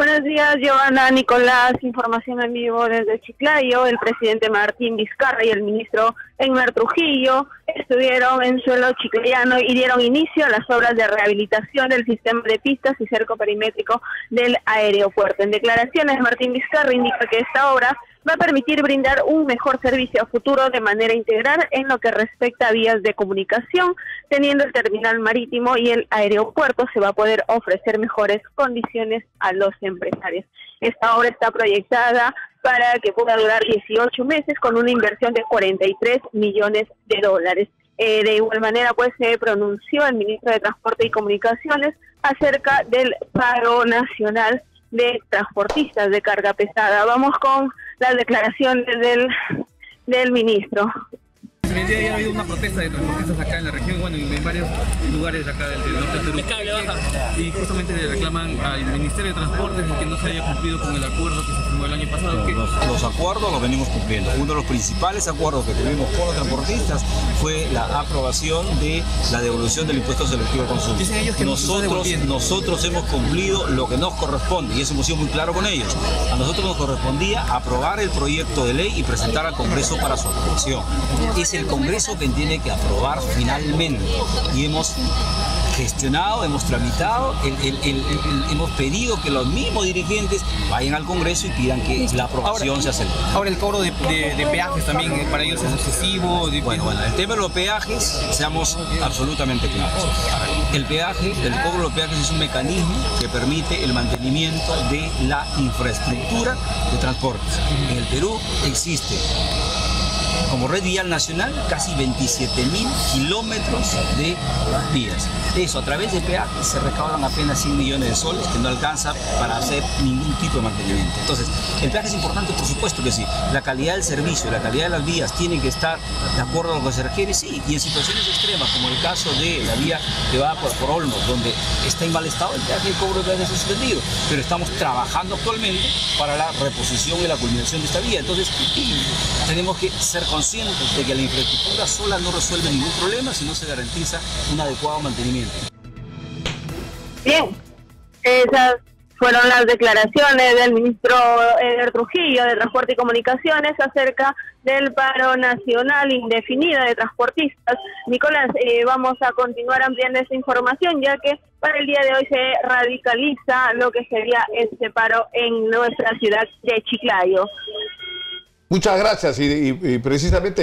Buenos días, Giovanna Nicolás. Información en vivo desde Chiclayo. El presidente Martín Vizcarra y el ministro Enmer Trujillo estuvieron en suelo chiclayano y dieron inicio a las obras de rehabilitación del sistema de pistas y cerco perimétrico del aeropuerto. En declaraciones, Martín Vizcarra indica que esta obra va a permitir brindar un mejor servicio a futuro de manera integral en lo que respecta a vías de comunicación, teniendo el terminal marítimo y el aeropuerto se va a poder ofrecer mejores condiciones a los empresarios. Esta obra está proyectada para que pueda durar 18 meses con una inversión de 43 millones de dólares. Eh, de igual manera, pues se pronunció el ministro de Transporte y Comunicaciones acerca del paro nacional de transportistas de carga pesada. Vamos con las declaraciones del, del ministro. El día de ha habido una protesta de transportistas acá en la región, bueno, en varios lugares acá del, norte de Perú. Y justamente le reclaman al Ministerio de Transportes que no se haya cumplido con el acuerdo que se firmó el año pasado. Los, acuerdos los venimos cumpliendo. Uno de los principales acuerdos que tuvimos con los transportistas fue la aprobación de la devolución del impuesto selectivo al consumo. Dicen ellos que nosotros, nosotros hemos cumplido lo que nos corresponde y eso hemos sido muy claro con ellos. A nosotros nos correspondía aprobar el proyecto de ley y presentar al Congreso para su aprobación el Congreso que tiene que aprobar finalmente. Y hemos gestionado, hemos tramitado, hemos pedido que los mismos dirigentes vayan al Congreso y pidan que la aprobación se acelere. Ahora el cobro de, peajes también eh, para ellos es excesivo. bueno, bueno, el tema de los peajes, seamos absolutamente claros. El peaje, el cobro de los peajes es un mecanismo que permite el mantenimiento de la infraestructura de transportes. En el Perú existe como red vial nacional casi 27 mil kilómetros de vías. Eso, a través de peajes se recaudan apenas 100 millones de soles, que no alcanza para hacer ningún tipo de mantenimiento. Entonces, el peaje es importante, por supuesto que sí. La calidad del servicio, la calidad de las vías tienen que estar de acuerdo a lo que se requiere, sí. Y en situaciones extremas, como el caso de la vía que va por, por Olmos, donde está en mal estado, el peaje, el cobro de peaje suspendido. Pero estamos trabajando actualmente para la reposición y la culminación de esta vía. Entonces, tenemos que ser conscientes de que la infraestructura sola no resuelve ningún problema si no se garantiza un adecuado mantenimiento. Bien, esas fueron las declaraciones del ministro Eder Trujillo de Transporte y Comunicaciones acerca del paro nacional indefinido de transportistas. Nicolás, eh, vamos a continuar ampliando esta información ya que para el día de hoy se radicaliza lo que sería este paro en nuestra ciudad de Chiclayo. Muchas gracias y, precisamente